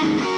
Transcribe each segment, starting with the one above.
Well,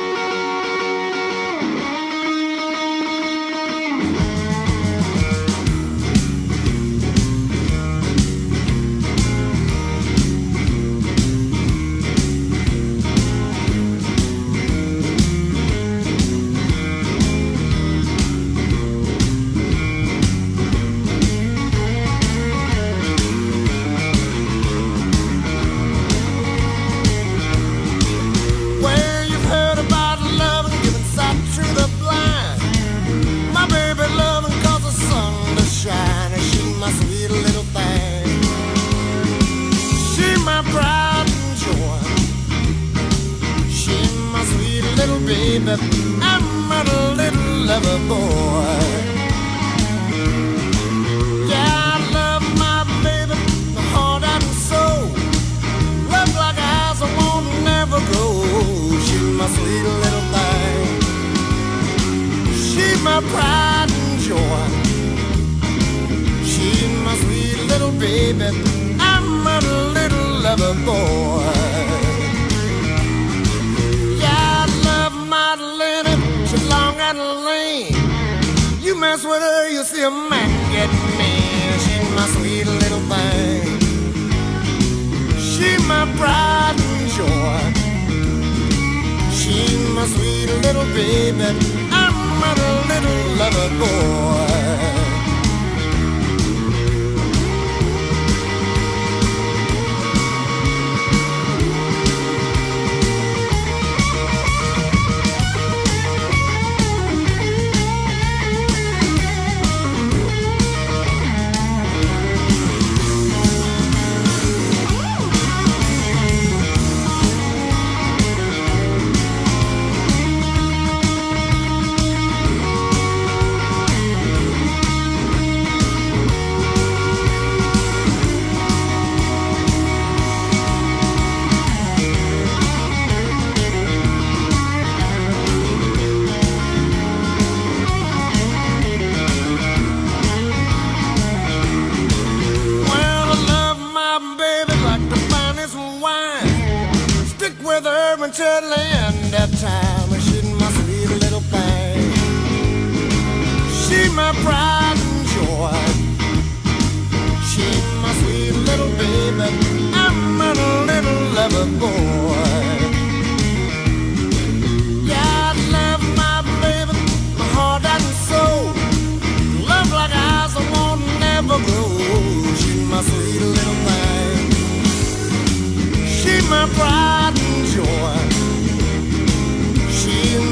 baby. I'm a little lover boy. Yeah, I love my baby, my heart and soul. Love like won't never grow. She's my sweet little thing. She's my pride and joy. She's my sweet little baby. I'm a little lover boy. She's and lean. You mess with her, you'll see a man get mean. She's my sweet little thing. She my pride and joy. She my sweet little baby. I'm a little lover boy. End of time. She's my sweet little thing. She's my pride and joy.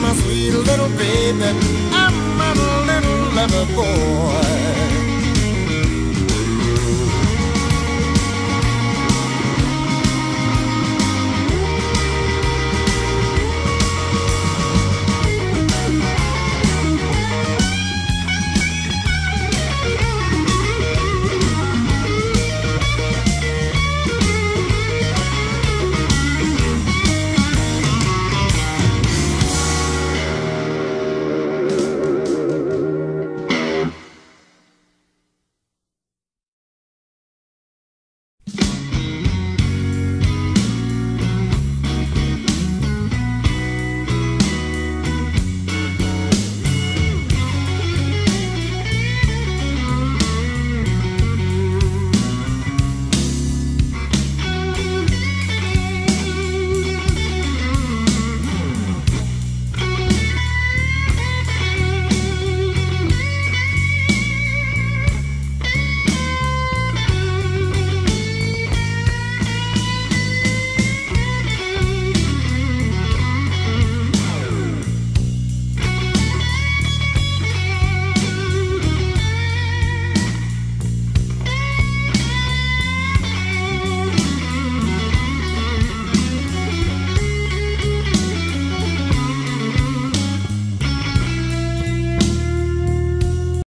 my sweet little baby. I'm a little lover boy.